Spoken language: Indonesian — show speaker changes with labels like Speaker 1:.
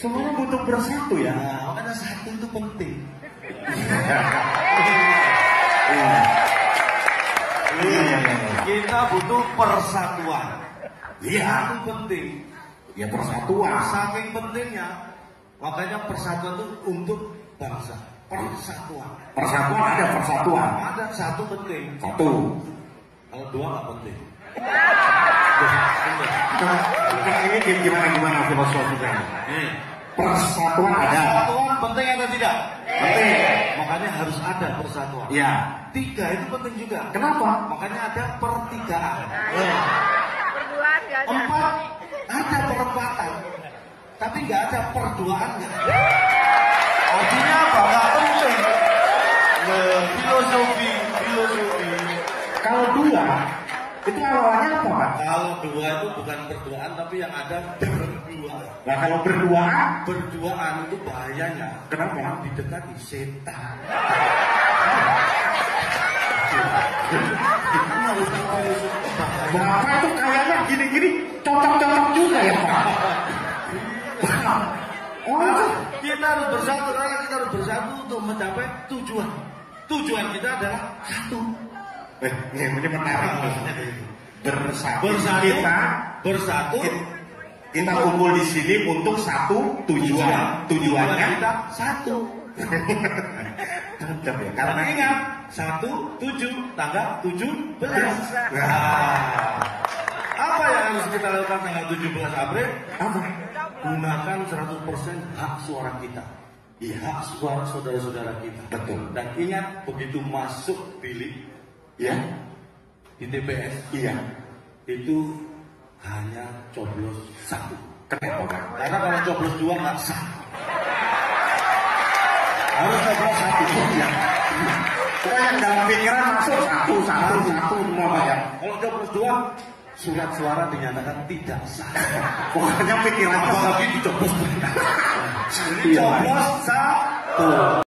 Speaker 1: Semuanya butuh bersatu ya.
Speaker 2: Nah, makanya satu itu penting.
Speaker 1: Iya. Iya, iya, iya.
Speaker 2: Kita butuh persatuan.
Speaker 1: Iya.
Speaker 2: Satu penting.
Speaker 1: Ya persatuan.
Speaker 2: Saking pentingnya, makanya persatuan itu untuk bangsa. Persatuan.
Speaker 1: Persatuan ada persatuan.
Speaker 2: Ada satu penting.
Speaker 1: Satu.
Speaker 2: Kalau dua nggak penting.
Speaker 1: Nah, ini gim- gimana gimana filosofinya?
Speaker 2: Nih,
Speaker 1: Persatuan ada.
Speaker 2: persatuan penting atau tidak?
Speaker 1: Penting.
Speaker 2: Makanya harus ada persatuan.
Speaker 1: Ya.
Speaker 2: Tiga itu penting juga.
Speaker 1: Kenapa?
Speaker 2: Makanya ada pertigaan.
Speaker 3: Berduaan gak ada.
Speaker 2: Empat ada perempatan, tapi nggak ada perduaannya. Artinya apa? Nggak penting. Nah, filosofi, filosofi.
Speaker 1: Kalau dua, itu awalnya apa Pak?
Speaker 2: Kalau dua itu bukan berduaan, tapi yang ada berdua.
Speaker 1: Nah kalau berdua,
Speaker 2: Berduaan itu bahayanya.
Speaker 1: kenapa?
Speaker 2: Didekati setan.
Speaker 1: Bapak itu kayaknya gini-gini cocok-cocok juga ya Pak. Oh, itu.
Speaker 2: Kita harus bersatu kita harus bersatu untuk mencapai tujuan. Tujuan kita adalah satu.
Speaker 1: Eh, ini menarik nih. Bersatu.
Speaker 2: Bersatu,
Speaker 1: Kita,
Speaker 2: bersatu.
Speaker 1: kita kumpul di sini untuk satu tujuan. Tujuannya
Speaker 2: kita satu.
Speaker 1: Ya.
Speaker 2: Karena ingat satu tujuh tanggal tujuh belas.
Speaker 1: Nah,
Speaker 2: Apa yang harus kita lakukan tanggal 17 April?
Speaker 1: apa?
Speaker 2: Gunakan 100% hak suara kita.
Speaker 1: Iya.
Speaker 2: Hak suara saudara-saudara kita.
Speaker 1: Betul.
Speaker 2: Dan ingat begitu masuk bilik
Speaker 1: Ya,
Speaker 2: di TPS
Speaker 1: iya.
Speaker 2: itu hanya coblos satu.
Speaker 1: Kenapa?
Speaker 2: Karena kalau coblos dua nggak sah. Harus coblos satu.
Speaker 1: Iya. Kita yang dalam pikiran masuk satu, satu, satu semua Pak ya.
Speaker 2: Kalau coblos dua, surat suara dinyatakan tidak sah.
Speaker 1: Pokoknya pikiran
Speaker 2: Apalagi dicoblos. Coblos satu.